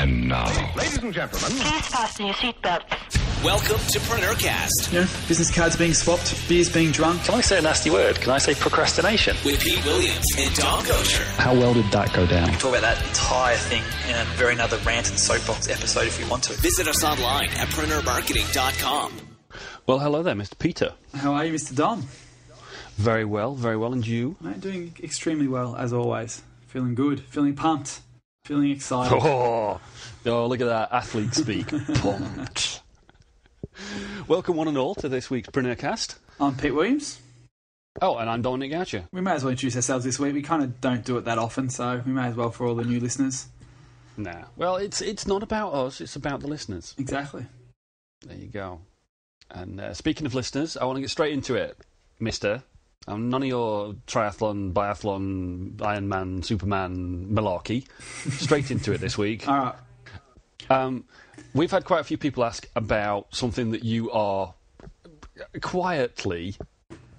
And now, Ladies and gentlemen, Please fasten your seatbelts. Welcome to Preneurcast You know, business cards being swapped, beers being drunk. Can I say a nasty word? Can I say procrastination? with Pete Williams and Dom Goucher. How well did that go down? Talk about that entire thing in a very another rant and soapbox episode if you want to. Visit us online at preneurmarketing.com. Well, hello there, Mr. Peter. How are you, Mr. Dom? Very well, very well, and you? I'm doing extremely well as always. Feeling good, feeling pumped, feeling excited. Oh, oh look at that athlete speak. Pumped. Welcome, one and all, to this week's Preneurcast. I'm Pete Williams. Oh, and I'm Dominic Goucher. We may as well introduce ourselves this week. We kind of don't do it that often, so we may as well for all the new listeners. Nah. Well, it's it's not about us; it's about the listeners. Exactly. There you go. And uh, speaking of listeners, I want to get straight into it, Mister. Um, none of your triathlon, biathlon, Ironman, Superman malarkey. Straight into it this week. All right. Um, we've had quite a few people ask about something that you are quietly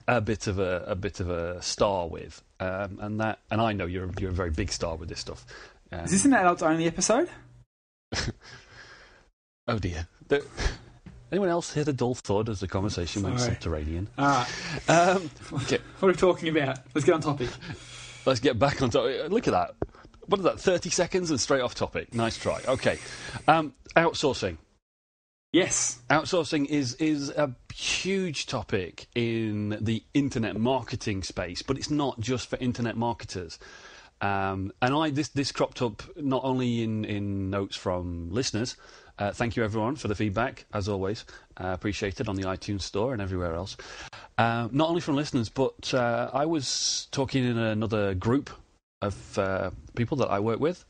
a bit of a, a bit of a star with, um, and that, and I know you're you're a very big star with this stuff. Um, Is this an adult only episode? oh dear. The- anyone else hear the dull thud as the conversation went Sorry. subterranean? Right. Um, okay, What are we talking about? Let's get on topic. let's get back on topic. Look at that. What is that? Thirty seconds and straight off topic. Nice try. Okay, um, outsourcing. Yes. Outsourcing is is a huge topic in the internet marketing space, but it's not just for internet marketers. Um, and I this this cropped up not only in in notes from listeners. Uh, thank you everyone for the feedback, as always. Uh, appreciated on the iTunes store and everywhere else. Uh, not only from listeners, but uh, I was talking in another group of uh, people that I work with,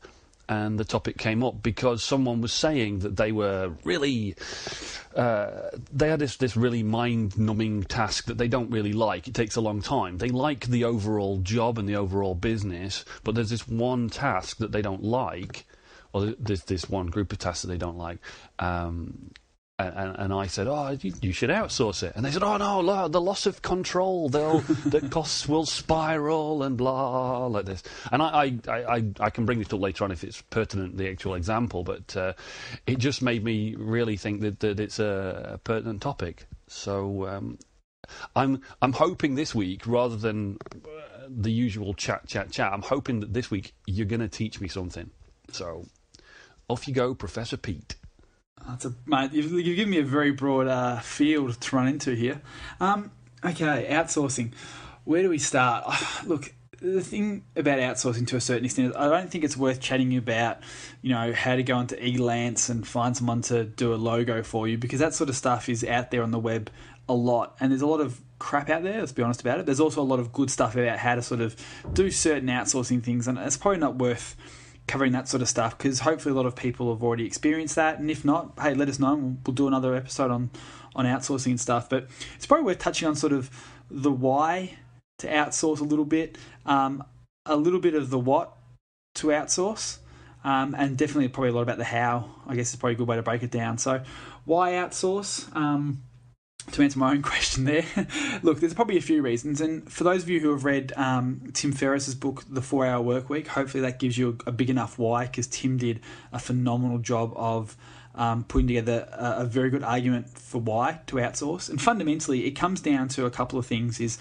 and the topic came up because someone was saying that they were really uh, they had this this really mind numbing task that they don't really like. It takes a long time. They like the overall job and the overall business, but there's this one task that they don't like, or there's this one group of tasks that they don't like. Um, and, and I said, "Oh, you, you should outsource it." And they said, "Oh no, the loss of control. The costs will spiral and blah like this." And I, I, I, I can bring this up later on if it's pertinent, the actual example. But uh, it just made me really think that, that it's a, a pertinent topic. So um, I'm I'm hoping this week, rather than uh, the usual chat, chat, chat, I'm hoping that this week you're going to teach me something. So off you go, Professor Pete. That's a mate. You've, you've given me a very broad uh, field to run into here. Um, okay, outsourcing. Where do we start? Look, the thing about outsourcing to a certain extent, is I don't think it's worth chatting about. You know how to go into Elance and find someone to do a logo for you because that sort of stuff is out there on the web a lot, and there's a lot of crap out there. Let's be honest about it. There's also a lot of good stuff about how to sort of do certain outsourcing things, and it's probably not worth covering that sort of stuff because hopefully a lot of people have already experienced that. And if not hey let us know we'll, we'll do another episode on on outsourcing and stuff. But it's probably worth touching on sort of the why to outsource a little bit um, a little bit of the what to outsource um, and definitely probably a lot about the how i guess is probably a good way to break it down. So why outsource? Um, to answer my own question there, look, there's probably a few reasons. And for those of you who have read um, Tim Ferriss's book, The Four Hour Work Week, hopefully that gives you a, big enough why, because Tim did a phenomenal job of um, putting together a, a very good argument for why to outsource. And fundamentally, it comes down to a couple of things: is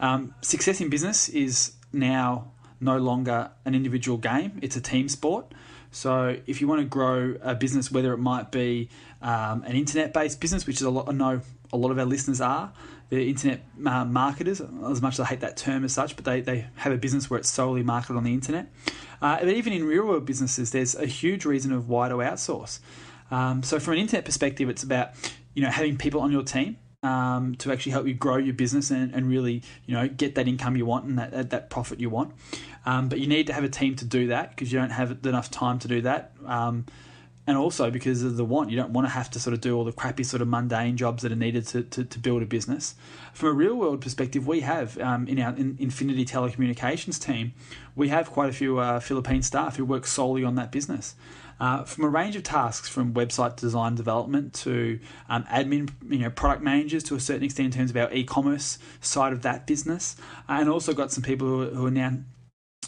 um, success in business is now no longer an individual game; it's a team sport. So if you want to grow a business, whether it might be um, an internet-based business, which is a lot, I know a lot of our listeners are, they're internet uh, marketers, as much as I hate that term as such, but they, they have a business where it's solely marketed on the internet. Uh, but even in real world businesses, there's a huge reason of why to outsource. Um, so from an internet perspective, it's about you know having people on your team um, to actually help you grow your business and, and really you know get that income you want and that that, profit you want. Um, but you need to have a team to do that because you don't have enough time to do that. Um, and also because of the want, you don't want to have to sort of do all the crappy sort of mundane jobs that are needed to, to, to build a business. From a real world perspective, we have um, in our in Infinity Telecommunications team, we have quite a few uh, Philippine staff who work solely on that business. Uh, from a range of tasks, from website design development to um, admin, you know, product managers to a certain extent in terms of our e-commerce side of that business, and also got some people who are, who are now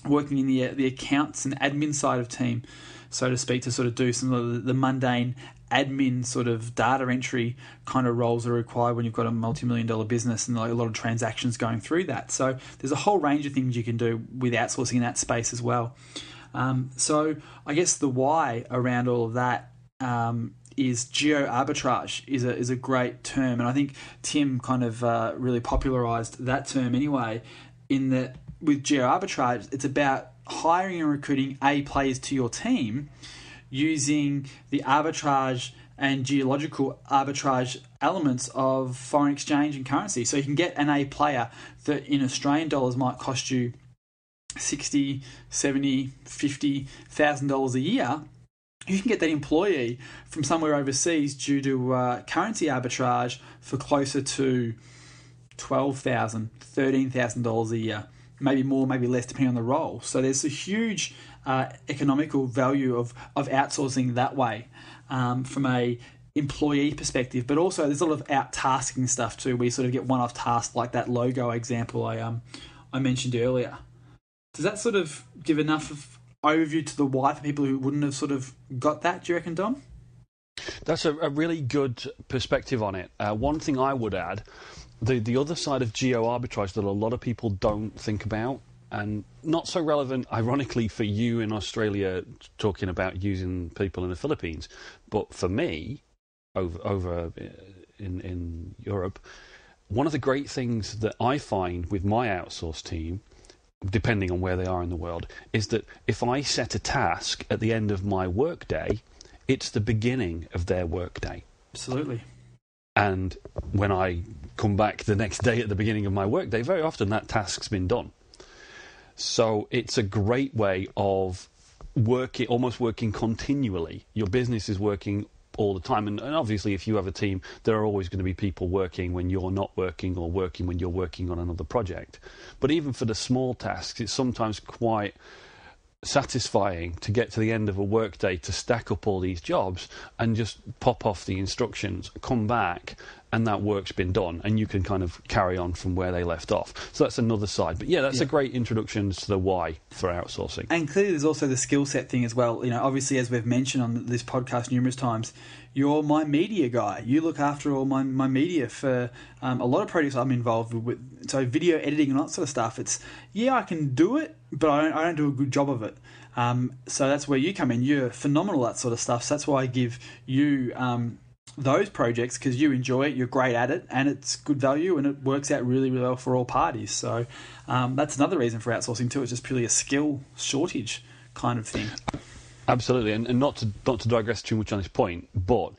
working in the uh, the accounts and admin side of team so to speak, to sort of do some of the, mundane admin sort of data entry kind of roles are required when you've got a multi-million dollar business and like a lot of transactions going through that. So there's a whole range of things you can do with outsourcing in that space as well. Um, so I guess the why around all of that um, is geo arbitrage is a is a great term, and I think Tim kind of uh, really popularized that term anyway. In that with geo arbitrage, it's about hiring and recruiting A players to your team using the arbitrage and geological arbitrage elements of foreign exchange and currency. So you can get an A player that in Australian dollars might cost you 60, 70, 50,000 dollars a year. You can get that employee from somewhere overseas due to uh, currency arbitrage for closer to $12,000, $13,000 a year, maybe more, maybe less, depending on the role. So there's a huge uh, economical value of, of outsourcing that way um, from a employee perspective, but also there's a lot of out tasking stuff too. We sort of get one off tasks like that logo example I um I mentioned earlier. Does that sort of give enough of overview to the why for people who wouldn't have sort of got that? Do you reckon, Dom? That's a, a really good perspective on it. Uh, one thing I would add, the the other side of geo arbitrage that a lot of people don't think about, and not so relevant, ironically, for you in Australia talking about using people in the Philippines, but for me, over over uh, in in Europe, one of the great things that I find with my outsourced team depending on where they are in the world, is that if I set a task at the end of my workday, it's the beginning of their workday. Absolutely. And when I come back the next day at the beginning of my workday, very often that task's been done. So it's a great way of working, almost working continually. Your business is working all the time. And, and, obviously, if you have a team, there are always going to be people working when you're not working or working when you're working on another project. But even for the small tasks, it's sometimes quite satisfying to get to the end of a workday to stack up all these jobs and just pop off the instructions, come back, and that work's been done, and you can kind of carry on from where they left off. So that's another side. But yeah, that's yeah. a great introduction to the why for outsourcing. And clearly, there's also the skill set thing as well. You know, obviously, as we've mentioned on this podcast numerous times, you're my media guy. You look after all my, my media for um, a lot of projects I'm involved with. So video editing and that sort of stuff. It's yeah, I can do it, but I don't, I don't do a good job of it. Um, so that's where you come in. You're phenomenal at that sort of stuff. So that's why I give you. Um, those projects because you enjoy it, you're great at it, and it's good value and it works out really, really well for all parties. So um, that's another reason for outsourcing too. It's just purely a skill shortage kind of thing. Absolutely, and, and not to not to digress too much on this point, but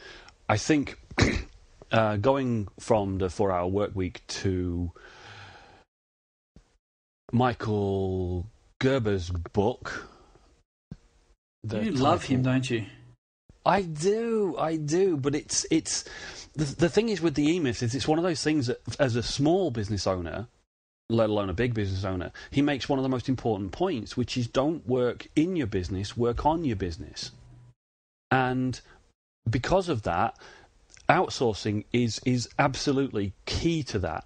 I think uh, going from the four-hour work week to Michael Gerber's book. You love him, don't you? I do, I do, but it's it's the the thing is with the E-Myth is it's one of those things that as a small business owner, let alone a big business owner, he makes one of the most important points, which is don't work in your business, work on your business, and because of that, outsourcing is is absolutely key to that.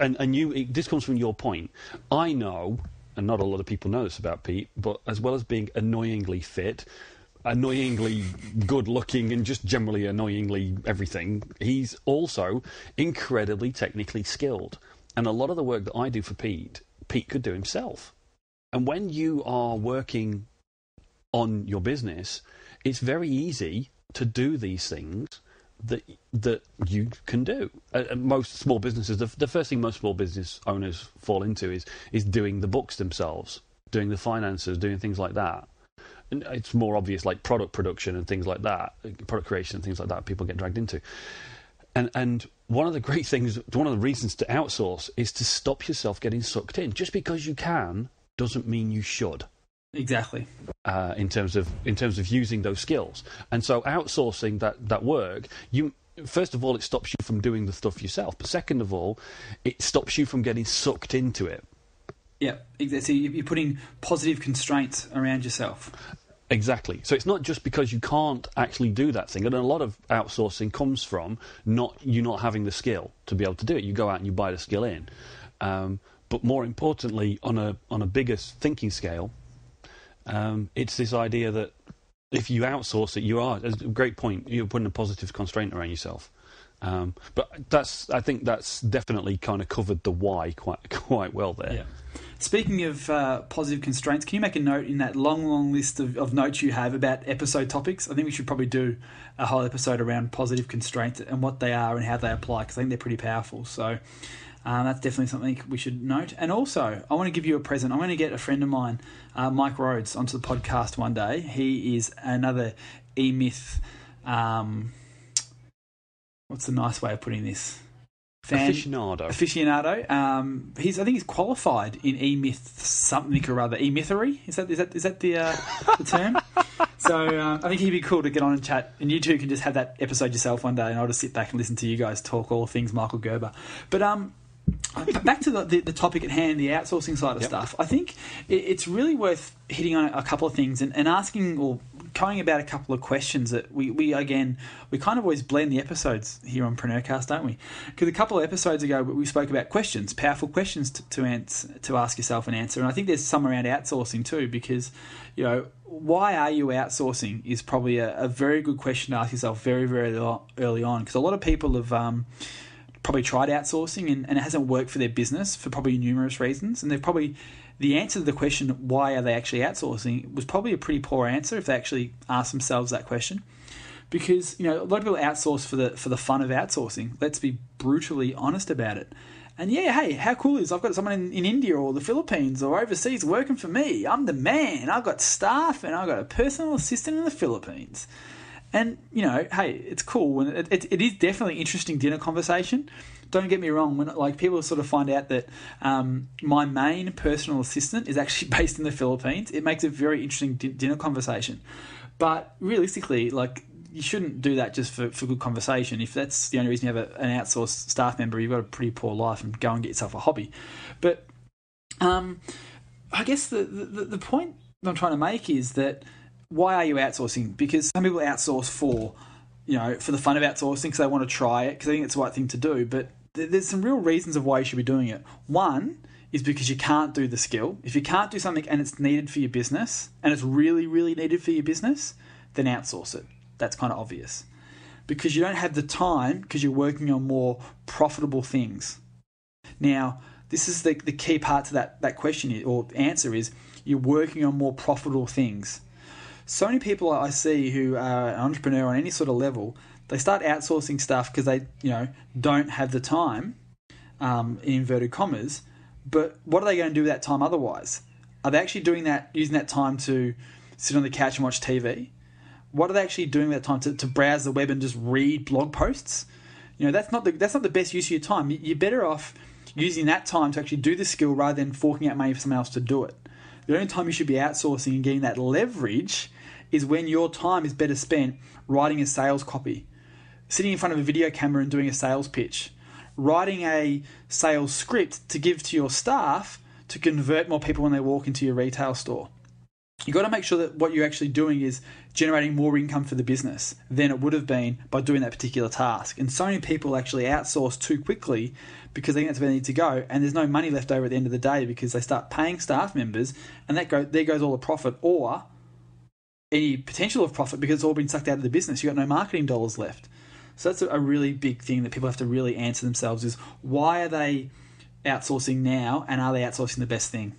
And and you, it, this comes from your point. I know, and not a lot of people know this about Pete, but as well as being annoyingly fit, annoyingly good looking and just generally annoyingly everything, he's also incredibly technically skilled. And a lot of the work that I do for Pete, Pete could do himself. And when you are working on your business, it's very easy to do these things that that you can do. Uh, most small businesses, the, the first thing most small business owners fall into is is doing the books themselves, doing the finances, doing things like that it's more obvious like product production and things like that, product creation and things like that. People get dragged into, and and one of the great things, one of the reasons to outsource is to stop yourself getting sucked in. Just because you can doesn't mean you should. Exactly. Uh, in terms of in terms of using those skills, and so outsourcing that that work, you first of all it stops you from doing the stuff yourself, but second of all, it stops you from getting sucked into it. Yeah, so you're putting positive constraints around yourself. Exactly. So it's not just because you can't actually do that thing. And a lot of outsourcing comes from not you not having the skill to be able to do it. You go out and you buy the skill in. Um, but more importantly, on a on a bigger thinking scale, um, it's this idea that if you outsource it, you are. A great point. You're putting a positive constraint around yourself. Um, but that's, I think that's definitely kind of covered the why quite quite well there. Yeah. Speaking of uh, positive constraints, can you make a note in that long, long list of, of notes you have about episode topics? I think we should probably do a whole episode around positive constraints and what they are and how they apply because I think they're pretty powerful. So um, that's definitely something we should note. And also, I want to give you a present. I'm going to get a friend of mine, uh, Mike Rhodes, onto the podcast one day. He is another E Myth. Um, what's the nice way of putting this? Fan, Aficionado. aficionado. Um, he's I think he's qualified in E Myth something or other. E Mythery is that is that is that the uh, the term? So um, I think he'd be cool to get on and chat, and you two can just have that episode yourself one day, and I'll just sit back and listen to you guys talk all things Michael Gerber. But um, back to the, the, the topic at hand, the outsourcing side of Yep. stuff. I think it, it's really worth hitting on a couple of things and, and asking or going about a couple of questions that we, we again we kind of always blend the episodes here on Preneurcast, don't we? Because a couple of episodes ago we spoke about questions, powerful questions to to, answer, to ask yourself and answer, and I think there's some around outsourcing too, because you know why are you outsourcing is probably a, a very good question to ask yourself very very early on because a lot of people have. Um, probably tried outsourcing and, and it hasn't worked for their business for probably numerous reasons. And they've probably, the answer to the question, why are they actually outsourcing, was probably a pretty poor answer if they actually asked themselves that question. Because, you know, a lot of people outsource for the, for the fun of outsourcing. Let's be brutally honest about it. And yeah, hey, how cool is I've got someone in, in India or the Philippines or overseas working for me. I'm the man. I've got staff and I've got a personal assistant in the Philippines. And you know, hey, it's cool, and it, it, it is definitely interesting dinner conversation. Don't get me wrong. When like people sort of find out that um, my main personal assistant is actually based in the Philippines, it makes a very interesting di- dinner conversation. But realistically, like you shouldn't do that just for, for good conversation. If that's the only reason you have a, an outsourced staff member, you've got a pretty poor life, and go and get yourself a hobby. But um, I guess the, the the point I'm trying to make is that why are you outsourcing? Because some people outsource for, you know, for the fun of outsourcing because they want to try it because they think it's the right thing to do. But th- there's some real reasons of why you should be doing it. One is because you can't do the skill. If you can't do something and it's needed for your business and it's really, really needed for your business, then outsource it. That's kind of obvious. Because you don't have the time because you're working on more profitable things. Now, this is the, the key part to that, that question or answer is you're working on more profitable things. So many people I see who are an entrepreneur on any sort of level, they start outsourcing stuff because they, you know, don't have the time, um, in inverted commas. But what are they going to do with that time otherwise? Are they actually doing that, using that time to sit on the couch and watch TV? What are they actually doing with that time to, to browse the web and just read blog posts? You know, that's not the that's not the best use of your time. You- You're better off using that time to actually do the skill rather than forking out money for someone else to do it. The only time you should be outsourcing and getting that leverage is when your time is better spent writing a sales copy, sitting in front of a video camera and doing a sales pitch, writing a sales script to give to your staff to convert more people when they walk into your retail store. You've got to make sure that what you're actually doing is generating more income for the business than it would have been by doing that particular task. And so many people actually outsource too quickly because they think that's where they need to go, and there's no money left over at the end of the day because they start paying staff members, and that go there goes all the profit or any potential of profit because it's all been sucked out of the business. You've got no marketing dollars left. So that's a really big thing that people have to really answer themselves is why are they outsourcing now and are they outsourcing the best thing?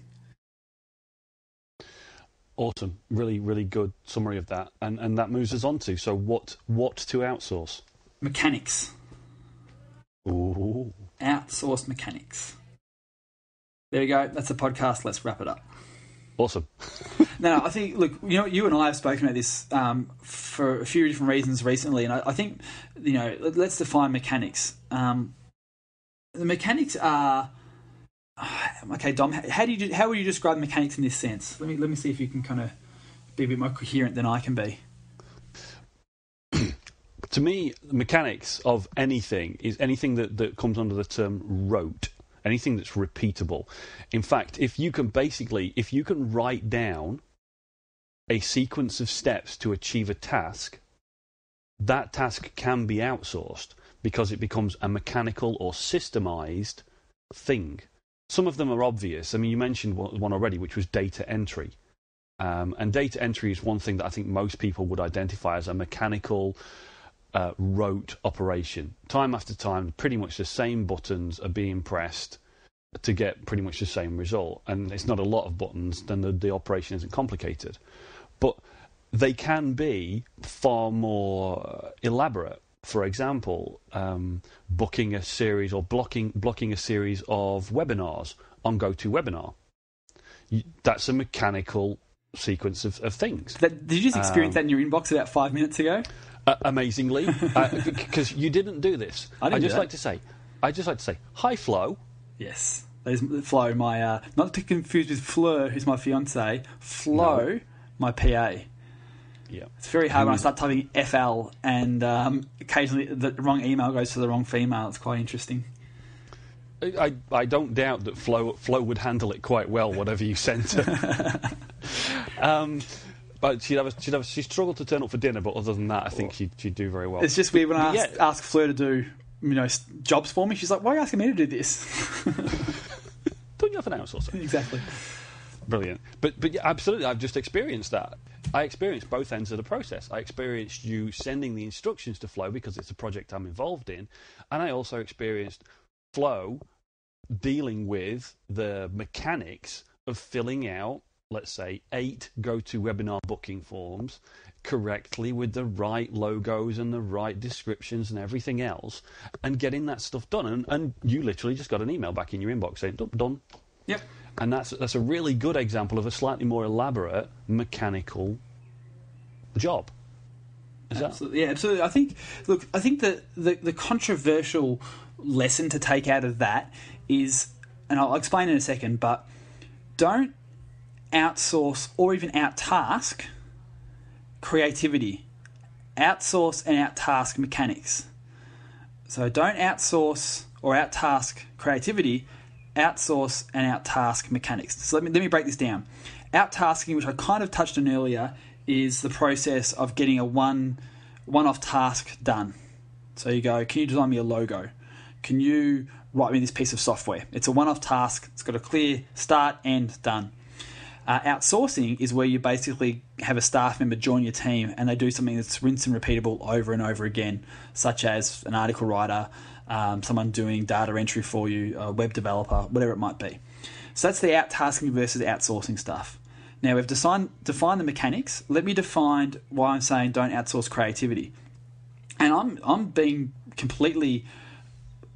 Awesome, really, really good summary of that, and and that moves us on to so what what to outsource. Mechanics. Ooh, Outsource mechanics. There you go. That's a podcast. Let's wrap it up. awesome. now, I think look, you know, you and I have spoken about this um, for a few different reasons recently, and I, I think you know, let- let's define mechanics. Um, the mechanics are Ah, okay, Dom. How do you how would you describe mechanics in this sense? Let me let me see if you can kind of be a bit more coherent than I can be. to me, the mechanics of anything is anything that, that comes under the term rote, anything that's repeatable. In fact, if you can basically, if you can write down a sequence of steps to achieve a task, that task can be outsourced because it becomes a mechanical or systemized thing. Some of them are obvious. I mean, you mentioned one already, which was data entry. Um, and data entry is one thing that I think most people would identify as a mechanical, uh, rote operation. Time after time, pretty much the same buttons are being pressed to get pretty much the same result. And it's not a lot of buttons, then the, the operation isn't complicated. But they can be far more elaborate. For example, um, booking a series or blocking blocking a series of webinars on GoToWebinar. That's a mechanical sequence of, of things. That, did you just experience Um, that in your inbox about five minutes ago? Uh, amazingly, because you didn't do this. I didn't do just like to say, I just like to say, hi Flo. Yes. There's Flo, my uh, not to confuse with Fleur, who's my fiance. Flo, my PA. Yeah. It's very hard when I start typing FL and um, occasionally the wrong email goes to the wrong female. It's quite interesting. I, I don't doubt that Flo, Flo would handle it quite well, whatever you sent her. um, but she'd have, a, she'd have, she struggled to turn up for dinner, but other than that, I think she'd, she'd do very well. It's just weird when I ask, yeah. ask Fleur to do you know jobs for me. She's like, "Why are you asking me to do this?" Don't you have an outsourcer? exactly. Brilliant. But but yeah, absolutely, I've just experienced that. I experienced both ends of the process. I experienced you sending the instructions to Flo because it's a project I'm involved in, and I also experienced Flo dealing with the mechanics of filling out, let's say, eight go-to-webinar booking forms correctly with the right logos and the right descriptions and everything else, and getting that stuff done. And, and you literally just got an email back in your inbox saying, "Done, done." Yep. And that's that's a really good example of a slightly more elaborate mechanical job. Is that yeah, absolutely. I think, look, I think that the, the controversial lesson to take out of that is, and I'll explain in a second, but don't outsource or even outtask creativity. Outsource and outtask mechanics. So don't outsource or outtask creativity, outsource and outtask mechanics. So let me let me break this down. Outtasking, which I kind of touched on earlier, is the process of getting a one one-off task done. So you go, can you design me a logo? Can you write me this piece of software? It's a one-off task. It's got a clear start, end, done. Uh, outsourcing is where you basically have a staff member join your team and they do something that's rinse and repeatable over and over again, such as an article writer, um, someone doing data entry for you, a web developer, whatever it might be. So that's the outtasking versus outsourcing stuff. Now we've defined, the mechanics. Let me define why I'm saying don't outsource creativity. And I'm I'm being completely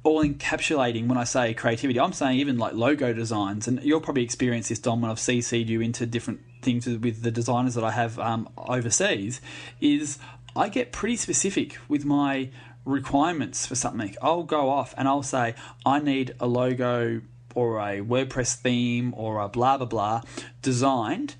all encapsulating when I say creativity. I'm saying even like logo designs, and you'll probably experience this, Dom, when I've CC'd you into different things with- with the designers that I have um, overseas. Is I get pretty specific with my requirements for something. I'll go off and I'll say I need a logo or a WordPress theme or a blah blah blah designed.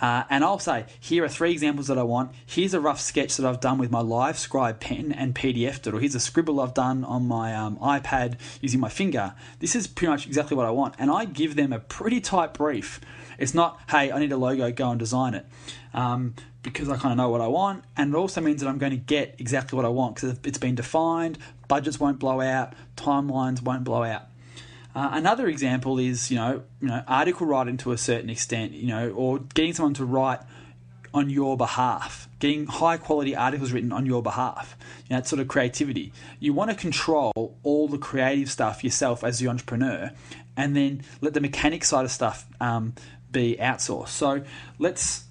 Uh, and I'll say, here are three examples that I want. Here's a rough sketch that I've done with my Livescribe pen and PDF'd it, or here's a scribble I've done on my um, iPad using my finger. This is pretty much exactly what I want. And I give them a pretty tight brief. It's not, hey, I need a logo, go and design it. Um, because I kind of know what I want, and it also means that I'm going to get exactly what I want because it's been defined, budgets won't blow out, timelines won't blow out. Uh, another example is, you know, you know, article writing to a certain extent, you know, or getting someone to write on your behalf, getting high quality articles written on your behalf. You know, that sort of creativity. You want to control all the creative stuff yourself as the entrepreneur, and then let the mechanic side of stuff um, be outsourced. So let's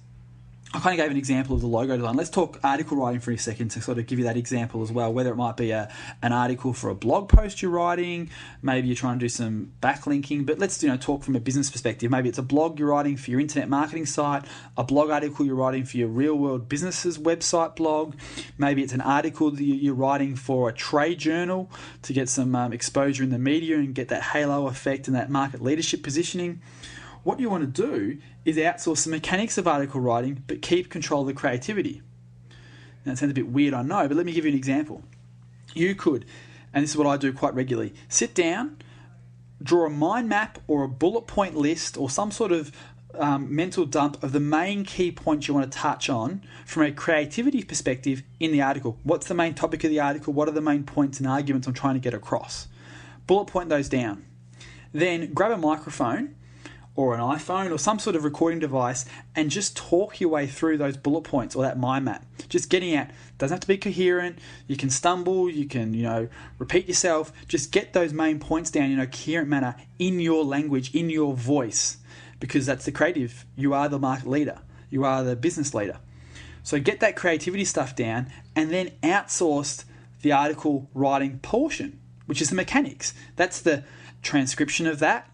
I kind of gave an example of the logo design. Let's talk article writing for a second to sort of give you that example as well. Whether it might be a, an article for a blog post you're writing, maybe you're trying to do some backlinking, but let's you know talk from a business perspective. Maybe it's a blog you're writing for your internet marketing site, a blog article you're writing for your real world businesses website blog. Maybe it's an article that you- you're writing for a trade journal to get some um, exposure in the media and get that halo effect and that market leadership positioning. What you want to do is outsource the mechanics of article writing, but keep control of the creativity. Now, that sounds a bit weird, I know, but let me give you an example. You could, and this is what I do quite regularly, sit down, draw a mind map or a bullet point list or some sort of um, mental dump of the main key points you want to touch on from a creativity perspective in the article. What's the main topic of the article? What are the main points and arguments I'm trying to get across? Bullet point those down. Then grab a microphone or an iPhone or some sort of recording device and just talk your way through those bullet points or that mind map. Just getting out doesn't have to be coherent. You can stumble, you can, you know, repeat yourself. Just get those main points down in a coherent manner in your language, in your voice, because that's the creative. You are the market leader. You are the business leader. So get that creativity stuff down and then outsource the article writing portion, which is the mechanics. That's the transcription of that,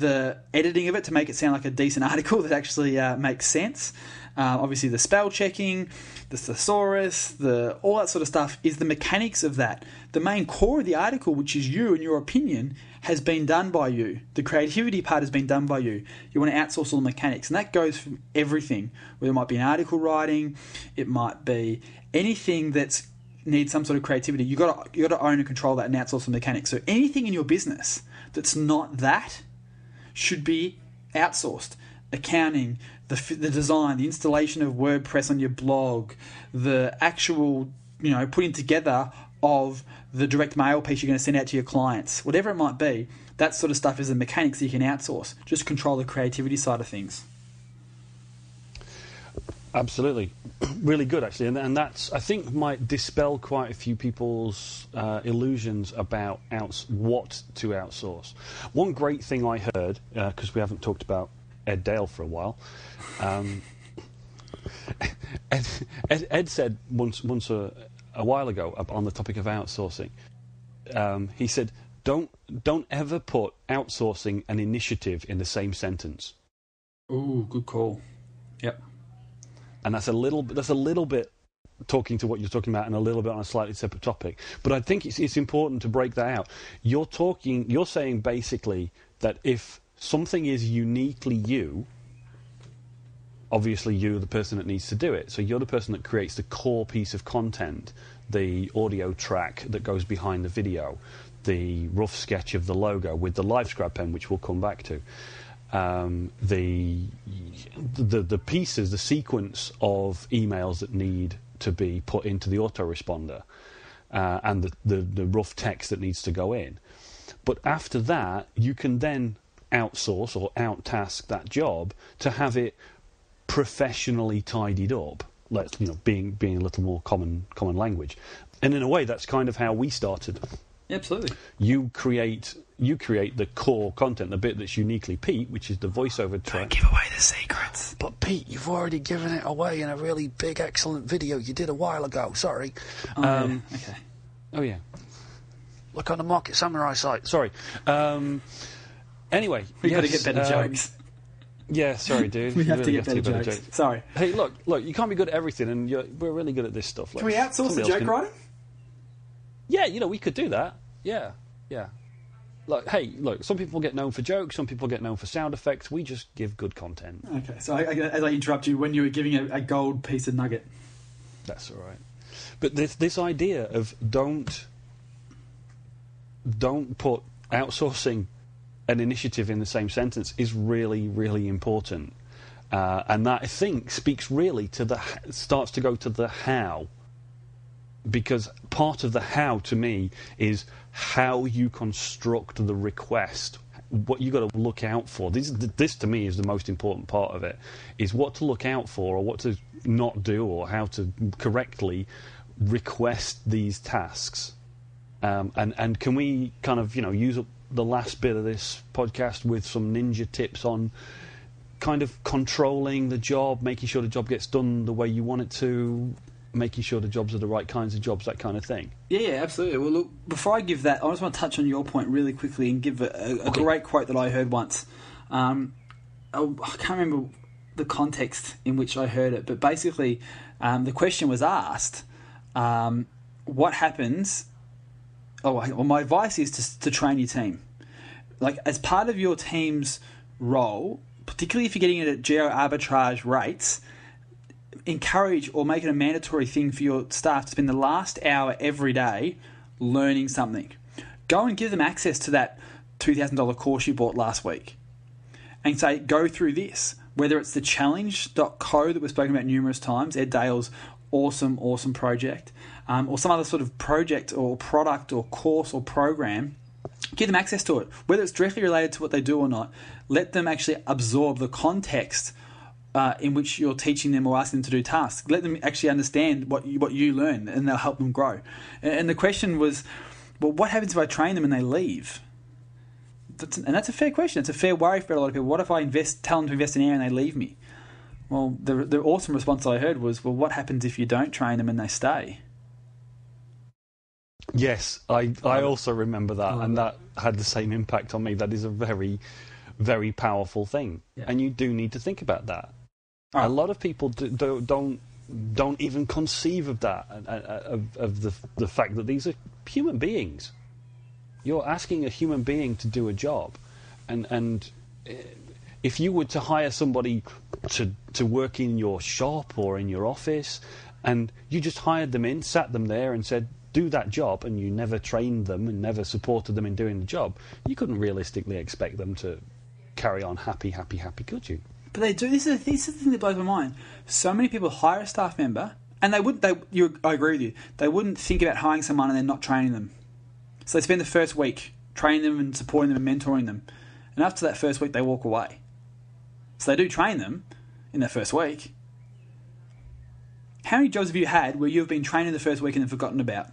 the editing of it to make it sound like a decent article that actually uh, makes sense. Uh, obviously, the spell checking, the thesaurus, the all that sort of stuff is the mechanics of that. The main core of the article, which is you and your opinion, has been done by you. The creativity part has been done by you. You want to outsource all the mechanics, and that goes from everything. Whether it might be an article writing, it might be anything that's needs some sort of creativity. You got to you got to own and control that and outsource the mechanics. So anything in your business that's not that should be outsourced. Accounting, the, the design, the installation of WordPress on your blog, the actual, you know, putting together of the direct mail piece you're going to send out to your clients, whatever it might be, that sort of stuff is the mechanics you can outsource. Just control the creativity side of things. Absolutely, really good actually, and, and that's I think might dispel quite a few people's uh, illusions about outs- what to outsource. One great thing I heard because uh, we haven't talked about Ed Dale for a while. Um, Ed, Ed, Ed, said once once a, a, while ago on the topic of outsourcing. Um, he said, "Don't don't ever put outsourcing and initiative in the same sentence." Ooh, good call. Yep and that's a little that's a little bit talking to what you're talking about and a little bit on a slightly separate topic. But I think it's, it's important to break that out. You're talking, you're saying basically that if something is uniquely you, obviously you're the person that needs to do it. So you're the person that creates the core piece of content, the audio track that goes behind the video, the rough sketch of the logo with the live LiveScribe pen, which we'll come back to um, the, the the pieces, the sequence of emails that need to be put into the autoresponder, uh, and the, the, the rough text that needs to go in. But after that, you can then outsource or outtask that job to have it professionally tidied up. Let's you know, being being a little more common common language, and in a way, that's kind of how we started. Absolutely. You create you create the core content, the bit that's uniquely Pete, which is the voiceover track. Don't give away the secrets. But Pete, you've already given it away in a really big, excellent video you did a while ago. Sorry. Oh, um, yeah. Okay. Oh yeah. Look on the Market Samurai site. Sorry. Um, anyway, we yes, got to get better um, jokes. Yeah, sorry, dude. we have really to get better, better jokes. jokes. Sorry. Hey, look, look. You can't be good at everything, and we're really good at this stuff. Like, can we outsource the joke can... writing? Yeah, you know, we could do that. Yeah, yeah like, hey, look, some people get known for jokes, some people get known for sound effects. We just give good content. Okay, so I, I, as I interrupt you, when you were giving a, a gold piece of nugget. That's all right. But this this idea of don't don't put outsourcing an initiative in the same sentence is really really important, uh, and that I think speaks really to the starts to go to the how because part of the how to me is how you construct the request. What you got to look out for. This this to me is the most important part of it is what to look out for or what to not do or how to correctly request these tasks. Um, and and can we kind of you know use up the last bit of this podcast with some ninja tips on kind of controlling the job making sure the job gets done the way you want it to making sure the jobs are the right kinds of jobs, that kind of thing. Yeah, yeah, absolutely. Well, look, before I give that, I just want to touch on your point really quickly and give a, a, okay. great quote that I heard once. Um, I, I, can't remember the context in which I heard it, but basically, um, the question was asked um, what happens? Oh, well, my advice is to, to train your team. Like, as part of your team's role, particularly if you're getting it at geo arbitrage rates, encourage or make it a mandatory thing for your staff to spend the last hour every day learning something. Go and give them access to that $2,000 course you bought last week and say, go through this. Whether it's the challenge.co that we've spoken about numerous times, Ed Dale's awesome, awesome project, um, or some other sort of project or product or course or program give them access to it, whether it's directly related to what they do or not. Let them actually absorb the context uh, in which you're teaching them or asking them to do tasks. Let them actually understand what you, what you learn, and they'll help them grow. And, and the question was, well, what happens if I train them and they leave? That's, and that's a fair question. It's a fair worry for a lot of people. What if I invest, tell them to invest in air and they leave me? Well, the the awesome response I heard was, well, what happens if you don't train them and they stay? Yes, I, I also remember that, and that had the same impact on me. That is a very, very powerful thing, Yeah. and you do need to think about that. Oh. A lot of people do, do, don't don't even conceive of that, uh, uh, of, of the the fact that these are human beings. You're asking a human being to do a job, and and uh, if you were to hire somebody to to work in your shop or in your office, and you just hired them in, sat them there, and said, "Do that job," and you never trained them and never supported them in doing the job, you couldn't realistically expect them to carry on happy, happy, happy, could you? But they do. This is, this is the thing that blows my mind. So many people hire a staff member, and they wouldn't. They, you, I agree with you. They wouldn't think about hiring someone and then not training them. So they spend the first week training them and supporting them and mentoring them, and after that first week, they walk away. So they do train them in that first week. How many jobs have you had where you've been trained in the first week and then forgotten about?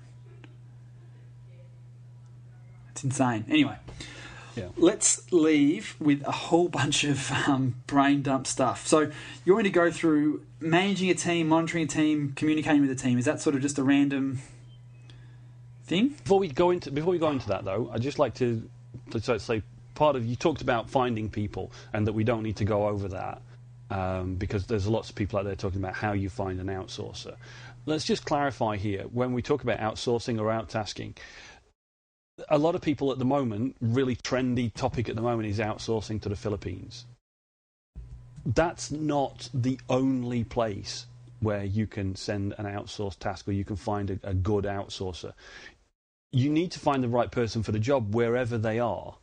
It's insane. Anyway, Yeah. let's leave with a whole bunch of um, brain dump stuff. So you're going to go through managing a team, monitoring a team, communicating with a team. Is that sort of just a random thing? Before we go into before we go into that though, I'd just like to, to say part of you talked about finding people and that we don't need to go over that um, because there's lots of people out there talking about how you find an outsourcer. Let's just clarify here when we talk about outsourcing or outtasking. A lot of people at the moment, really trendy topic at the moment is outsourcing to the Philippines. That's not the only place where you can send an outsourced task or you can find a, a good outsourcer you need to find the right person for the job wherever they are.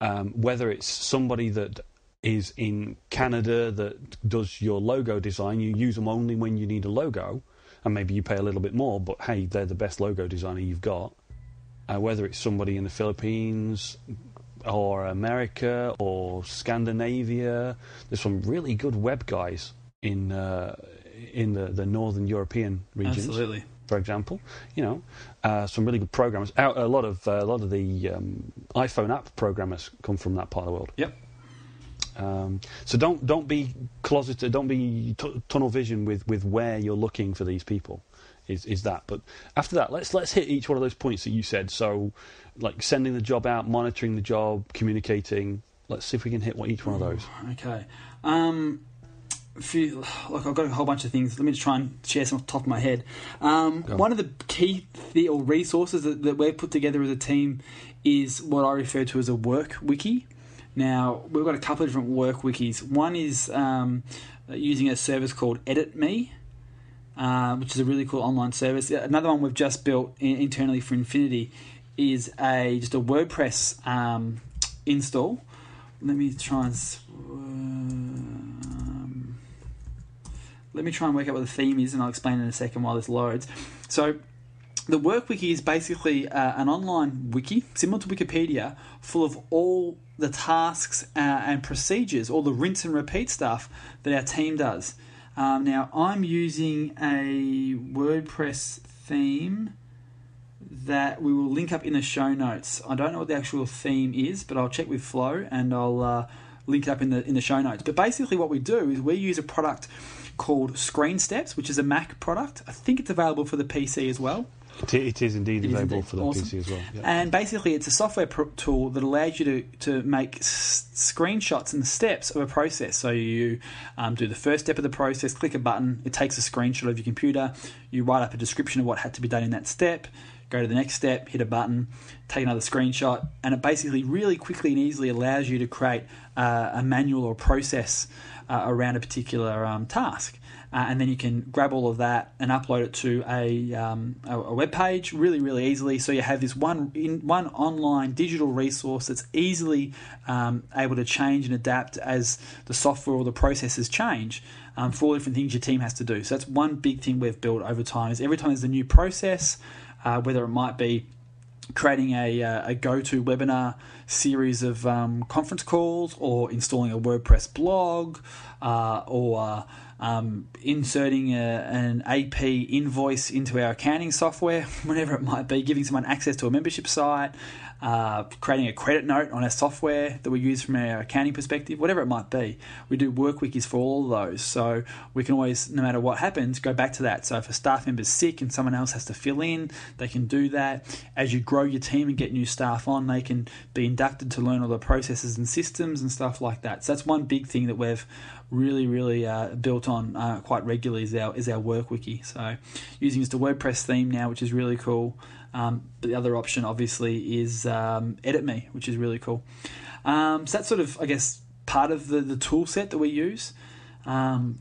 Um, whether it's somebody that is in Canada that does your logo design, you use them only when you need a logo, and maybe you pay a little bit more, but hey, they're the best logo designer you've got. Uh, whether it's somebody in the Philippines or America or Scandinavia, there's some really good web guys in uh, in the, the northern European regions Absolutely. for example. You know, uh, some really good programmers. Out, a lot of uh, a lot of the um, iPhone app programmers come from that part of the world. Yep. Um, so don't don't be closeted. Don't be t- tunnel vision with, with where you're looking for these people. Is is that? But after that, let's let's hit each one of those points that you said. So, like sending the job out, monitoring the job, communicating. Let's see if we can hit what each one of those. Okay. Um, few, look, I've got a whole bunch of things. Let me just try and share some off the top of my head. Um, one of the key the, or resources that, that we've put together as a team is what I refer to as a work wiki. Now, we've got a couple of different work wikis. One is um, using a service called EditMe, uh, which is a really cool online service. Another one we've just built in, internally for Infinity is a just a WordPress um, install. Let me try and. Um, let me try and work out what the theme is, and I'll explain in a second while this loads. So, the Work Wiki is basically uh, an online wiki, similar to Wikipedia, full of all the tasks uh, and procedures, all the rinse and repeat stuff that our team does. Um, now, I'm using a WordPress theme that we will link up in the show notes. I don't know what the actual theme is, but I'll check with Flo and I'll uh, link it up in the in the show notes. But basically, what we do is we use a product called ScreenSteps, which is a Mac product. I think it's available for the PC as well. It, it is indeed available for the Awesome. PC as well. yeah. And basically, it's a software pro- tool that allows you to, to make s- screenshots and steps of a process. So you um, do the first step of the process, click a button, it takes a screenshot of your computer, you write up a description of what had to be done in that step, go to the next step, hit a button, take another screenshot, and it basically really quickly and easily allows you to create uh, a manual or process uh, around a particular um, task. Uh, and then you can grab all of that and upload it to a, um, a, a web page really, really easily. So you have this one in one online digital resource that's easily um, able to change and adapt as the software or the processes change um, for all different things your team has to do. So that's one big thing we've built over time. Is every time there's a new process, uh, whether it might be creating a, uh, a go-to webinar series of um, conference calls or installing a WordPress blog uh, or um, inserting a, an AP invoice into our accounting software, whatever it might be, giving someone access to a membership site, uh, creating a credit note on our software that we use from our accounting perspective, whatever it might be. We do work wikis for all of those, so we can always, no matter what happens, go back to that. So if a staff member's sick and someone else has to fill in, they can do that. As you grow your team and get new staff on, they can be inducted to learn all the processes and systems and stuff like that. So that's one big thing that we've really, really uh, built on uh, quite regularly is our is our work wiki. So using just a WordPress theme now, which is really cool. Um, but the other option, obviously, is um, EditMe, which is really cool. Um, so that's sort of, I guess, part of the, the tool set that we use. Um,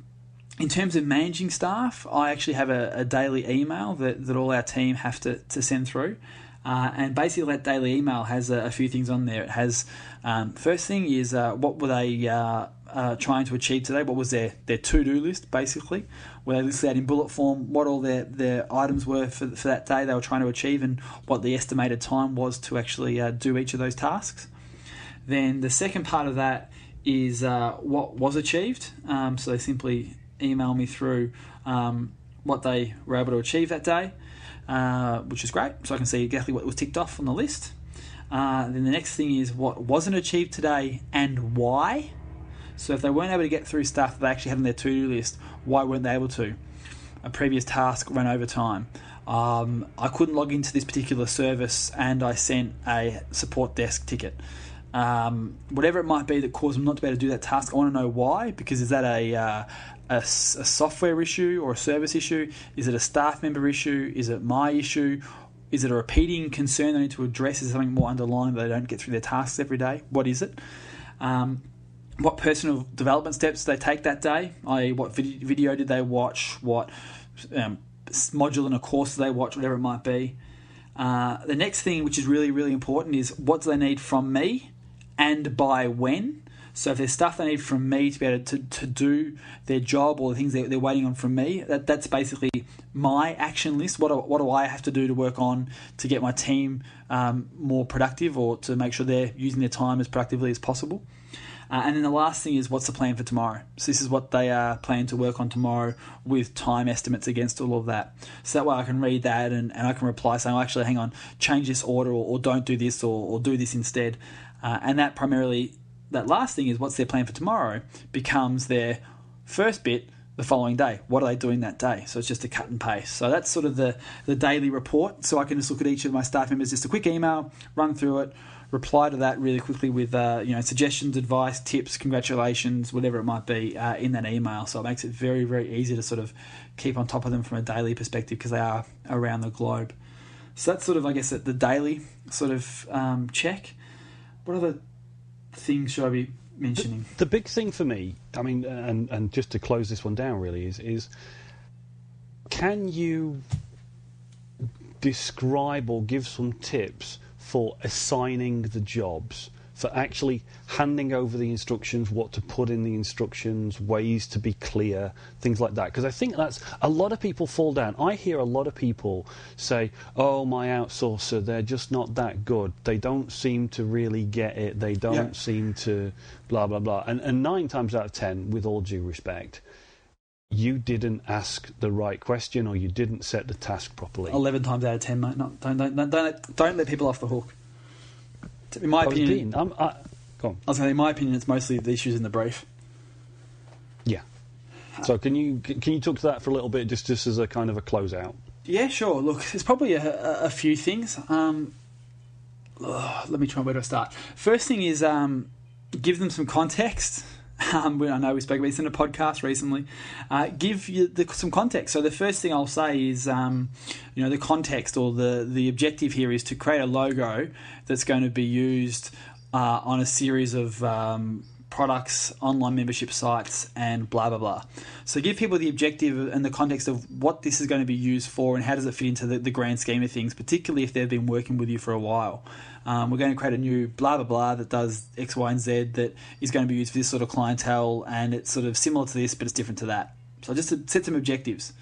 in terms of managing staff, I actually have a, a, daily email that, that all our team have to, to send through. Uh, and basically, that daily email has a, a, few things on there. It has, um, first thing is uh, what were they uh, uh, trying to achieve today? What was their, their to do list, basically? Where they listed out in bullet form what all their, their items were for, for that day they were trying to achieve and what the estimated time was to actually uh, do each of those tasks. Then the second part of that is uh, what was achieved. Um, so they simply email me through um, what they were able to achieve that day, uh, which is great. So I can see exactly what was ticked off on the list. Uh, then the next thing is what wasn't achieved today and why. So if they weren't able to get through stuff that they actually had on their to-do list, why weren't they able to? A previous task ran over time. Um, I couldn't log into this particular service and I sent a support desk ticket. Um, whatever it might be that caused them not to be able to do that task, I want to know why. Because is that a, uh, a, a, software issue or a service issue? Is it a staff member issue? Is it my issue? Is it a repeating concern they need to address? Is something more underlying that they don't get through their tasks every day? What is it? Um, what personal development steps do they take that day, i.e., what video did they watch, what um, module in a course they watch, whatever it might be. Uh, the next thing, which is really, really important, is what do they need from me and by when? So if there's stuff they need from me to be able to, to do their job or the things they're, they're waiting on from me, that, that's basically my action list. What do, what do I have to do to work on to get my team um, more productive or to make sure they're using their time as productively as possible? Uh, and then the last thing is what's the plan for tomorrow? So this is what they are planning to work on tomorrow with time estimates against all of that. So that way I can read that and, and I can reply saying, oh, actually, hang on, change this order or, or don't do this or, or do this instead. Uh, and that primarily, that last thing is what's their plan for tomorrow becomes their first bit the following day. What are they doing that day? So it's just a cut and paste. So that's sort of the, the daily report. So I can just look at each of my staff members, just a quick email, run through it, reply to that really quickly with uh, you know suggestions, advice, tips, congratulations, whatever it might be uh, in that email. So it makes it very very easy to sort of keep on top of them from a daily perspective because they are around the globe. So that's sort of I guess the daily sort of um, check. What other things should I be mentioning? The, the big thing for me, I mean, and and just to close this one down, really is is can you describe or give some tips for assigning the jobs, for actually handing over the instructions, what to put in the instructions, ways to be clear, things like that. Because I think that's a lot of people fall down. I hear a lot of people say, "Oh, my outsourcer, they're just not that good. They don't seem to really get it. They don't yeah. seem to blah blah blah." And, and nine times out of ten, with all due respect, you didn't ask the right question or you didn't set the task properly. Eleven times out of ten, mate. Not, don't, don't, don't, don't, don't let people off the hook. In my opinion, I'm, I, go on. I was going in my opinion, it's mostly the issues in the brief. Yeah. So can you can you talk to that for a little bit, just just as a kind of a closeout? Yeah, sure. Look, there's probably a, a few things. Um, let me try where to start. First thing is um, give them some context. Um, I know we spoke about this in a podcast recently. Uh, give you the, some context. So the first thing I'll say is, um, you know, the context or the the objective here is to create a logo that's going to be used uh, on a series of um, products, online membership sites, and blah blah blah. So give people the objective and the context of what this is going to be used for and how does it fit into the, the grand scheme of things, particularly if they've been working with you for a while. Um, we're going to create a new blah blah blah that does X, Y, and Z that is going to be used for this sort of clientele, and it's sort of similar to this, but it's different to that. So just to set some objectives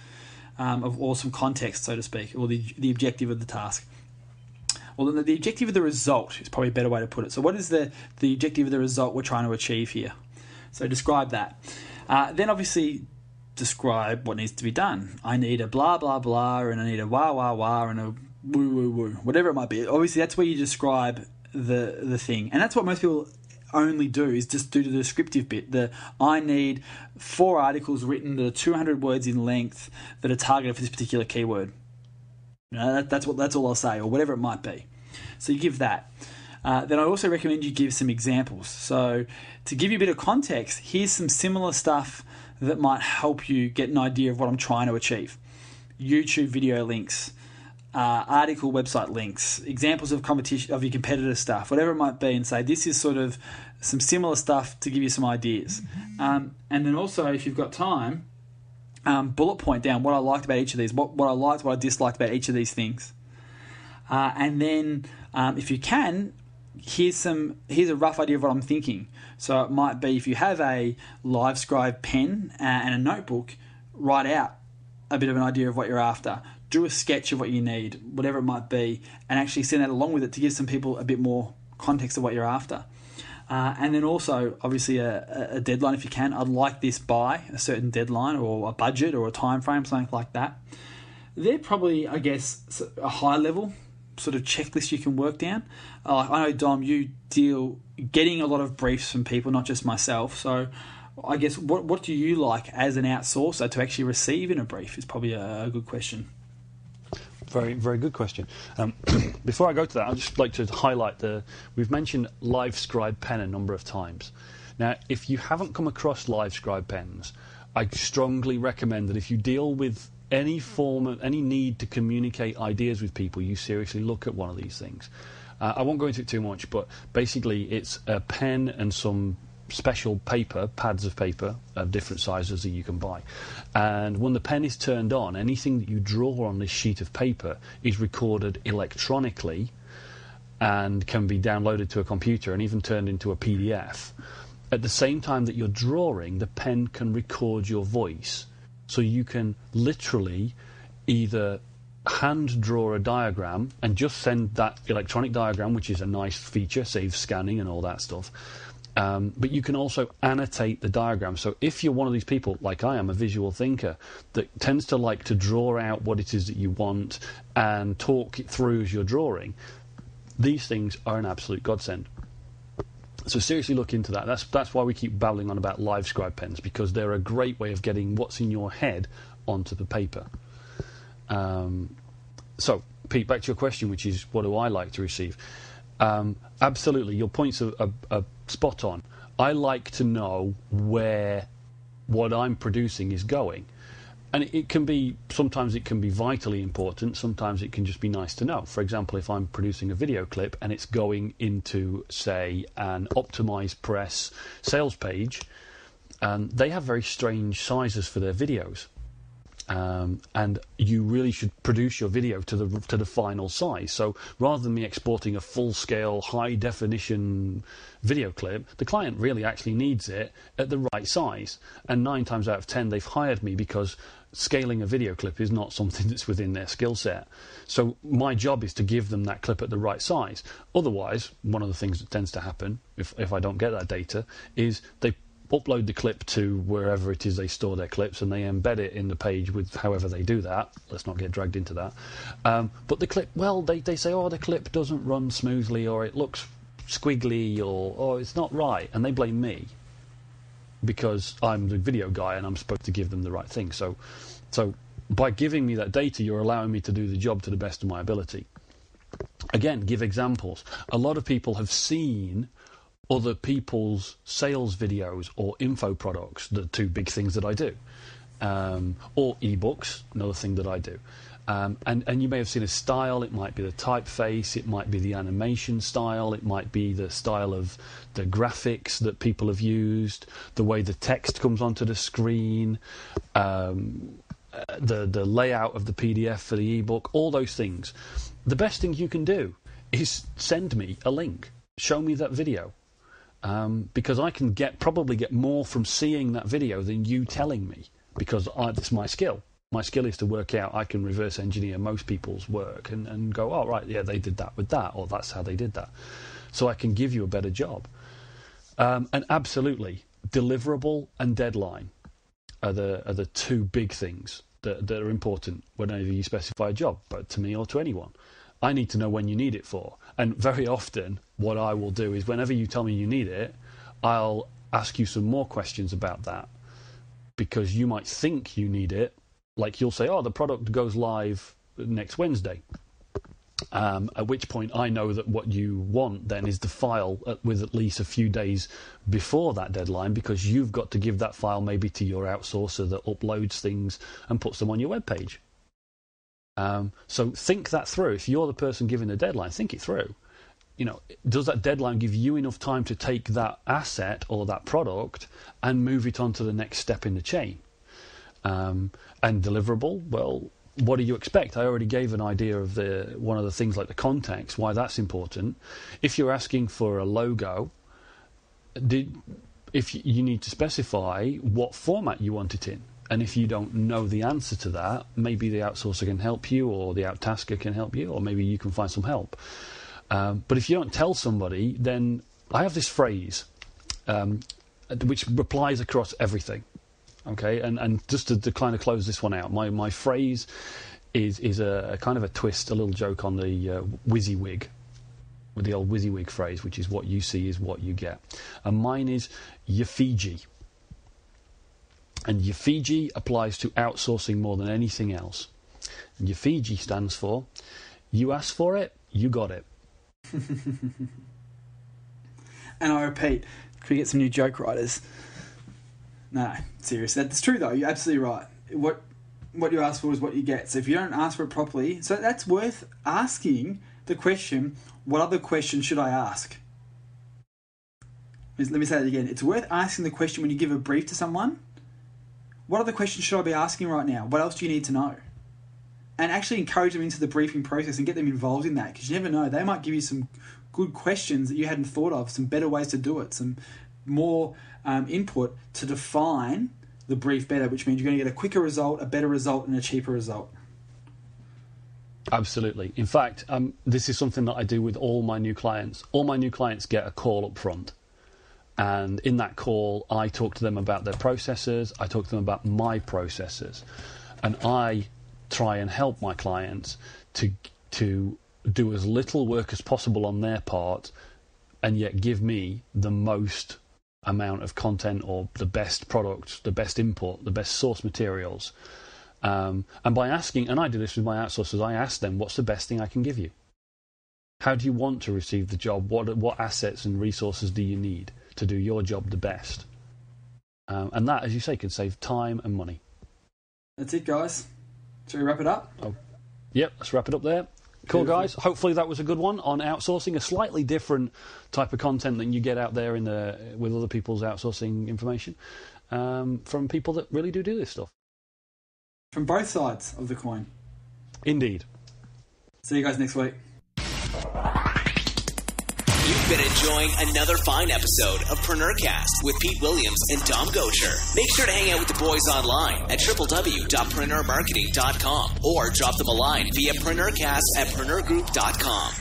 um, of, or some context, so to speak, or the, the objective of the task. Or the, the objective of the result is probably a better way to put it. So, what is the, the objective of the result we're trying to achieve here? So, describe that. Uh, then, obviously, describe what needs to be done. I need a blah, blah, blah, and I need a wah, wah, wah, and a woo, woo, woo, whatever it might be. Obviously, that's where you describe the, the thing. And that's what most people only do is just do the descriptive bit. The I need four articles written that are 200 words in length that are targeted for this particular keyword. You know, that, that's what that's all I'll say, or whatever it might be. So you give that. Uh, then I also recommend you give some examples. So to give you a bit of context, here's some similar stuff that might help you get an idea of what I'm trying to achieve. YouTube video links, uh, article website links, examples of competition of your competitor stuff, whatever it might be, and say this is sort of some similar stuff to give you some ideas. Um, and then also, if you've got time, um, bullet point down what I liked about each of these, what, what I liked, what I disliked about each of these things. Uh, and then, um, if you can, here's some here's a rough idea of what I'm thinking. So it might be if you have a Livescribe pen uh, and a notebook, write out a bit of an idea of what you're after. Do a sketch of what you need, whatever it might be, and actually send that along with it to give some people a bit more context of what you're after. Uh, and then also, obviously, a, a, deadline if you can. I'd like this by a certain deadline or a budget or a time frame, something like that. They're probably, I guess, a high level sort of checklist you can work down. Uh, I know Dom, you deal getting a lot of briefs from people, not just myself. So, I guess what what do you like as an outsourcer to actually receive in a brief is probably a, a good question. Very, very good question. Um, before I go to that, I'd just like to highlight the. We've mentioned Livescribe pen a number of times. Now, if you haven't come across Livescribe pens, I strongly recommend that if you deal with any form of any need to communicate ideas with people, you seriously look at one of these things. Uh, I won't go into it too much, but basically, it's a pen and some special paper, pads of paper of different sizes that you can buy. And when the pen is turned on, anything that you draw on this sheet of paper is recorded electronically and can be downloaded to a computer and even turned into a PDF. At the same time that you're drawing, the pen can record your voice. So you can literally either hand draw a diagram and just send that electronic diagram, which is a nice feature, saves scanning and all that stuff um, but you can also annotate the diagram. So if you're one of these people, like I am, a visual thinker, that tends to like to draw out what it is that you want and talk it through as you're drawing, these things are an absolute godsend. So seriously look into that. That's that's why we keep babbling on about Livescribe pens because they're a great way of getting what's in your head onto the paper. Um, so Pete, back to your question, which is what do I like to receive? Um, absolutely, your points are, are, are spot on. I like to know where what I'm producing is going. And it, can be, sometimes it can be vitally important, sometimes it can just be nice to know. For example, if I'm producing a video clip and it's going into, say, an OptimizePress sales page, and they have very strange sizes for their videos. Um, and you really should produce your video to the to the final size. So rather than me exporting a full scale, high definition video clip, the client really actually needs it at the right size. And nine times out of ten, they've hired me because scaling a video clip is not something that's within their skill set. So my job is to give them that clip at the right size. Otherwise, one of the things that tends to happen if if I don't get that data is they upload the clip to wherever it is they store their clips and they embed it in the page with however they do that. Let's not get dragged into that. Um, but the clip, well, they, they say, oh, the clip doesn't run smoothly or it looks squiggly or, or it's not right. And they blame me because I'm the video guy and I'm supposed to give them the right thing. So, so by giving me that data, you're allowing me to do the job to the best of my ability. Again, give examples. A lot of people have seen other people's sales videos or info products, the two big things that I do, um, or ebooks, another thing that I do. Um, and, and you may have seen a style, it might be the typeface, it might be the animation style, it might be the style of the graphics that people have used, the way the text comes onto the screen, um, uh, the, the layout of the PDF for the ebook, all those things. The best thing you can do is send me a link, show me that video um, because I can get probably get more from seeing that video than you telling me because it's my skill. My skill is to work out. I can reverse engineer most people's work and, and go, oh right, yeah, they did that with that, or that's how they did that. So I can give you a better job. Um, and absolutely, deliverable and deadline are the are the two big things that, that are important whenever you specify a job, but to me or to anyone. I need to know when you need it for. And very often, what I will do is whenever you tell me you need it, I'll ask you some more questions about that because you might think you need it. Like you'll say, oh, the product goes live next Wednesday. Um, at which point I know that what you want then is the file at, with at least a few days before that deadline because you've got to give that file maybe to your outsourcer that uploads things and puts them on your web page. Um, so think that through. If you're the person giving the deadline, think it through. You know, does that deadline give you enough time to take that asset or that product and move it on to the next step in the chain? Um, and deliverable, well, what do you expect? I already gave an idea of the one of the things like the context, why that's important. If you're asking for a logo, did, if you need to specify what format you want it in, and if you don't know the answer to that, maybe the outsourcer can help you, or the outtasker can help you, or maybe you can find some help. Um, but if you don't tell somebody, then I have this phrase um, which applies across everything. Okay, and and just to, to kind of close this one out, my my phrase is is a, a kind of a twist, a little joke on the uh, WYSIWYG, with the old WYSIWYG phrase, which is what you see is what you get, and mine is YAFIGI. And YAFIGI applies to outsourcing more than anything else. And YAFIGI stands for you asked for it, you got it. And I repeat, could we get some new joke writers? No, seriously, that's true though. You're absolutely right. What what you ask for is what you get. So if you don't ask for it properly, so that's worth asking the question: What other question should I ask? Let me say that again. It's worth asking the question when you give a brief to someone. What other questions should I be asking right now? What else do you need to know? And actually encourage them into the briefing process and get them involved in that because you never know. They might give you some good questions that you hadn't thought of, some better ways to do it, some more um, input to define the brief better, which means you're going to get a quicker result, a better result, and a cheaper result. Absolutely. In fact, um, this is something that I do with all my new clients. All my new clients get a call up front. And in that call, I talk to them about their processes, I talk to them about my processes. And I try and help my clients to, to do as little work as possible on their part and yet give me the most amount of content or the best product, the best input, the best source materials. Um, and by asking, and I do this with my outsourcers, I ask them, what's the best thing I can give you? How do you want to receive the job? What, what assets and resources do you need to do your job the best? Um, and that, as you say, can save time and money. That's it, guys. Shall we wrap it up? Oh, yep, let's wrap it up there. Cool, guys. Hopefully that was a good one on outsourcing, a slightly different type of content than you get out there in the with other people's outsourcing information um, from people that really do do this stuff. From both sides of the coin. Indeed. See you guys next week. Been enjoying another fine episode of Preneurcast with Pete Williams and Dom Goucher. Make sure to hang out with the boys online at www.preneurmarketing.com or drop them a line via preneurcast at preneurgroup.com.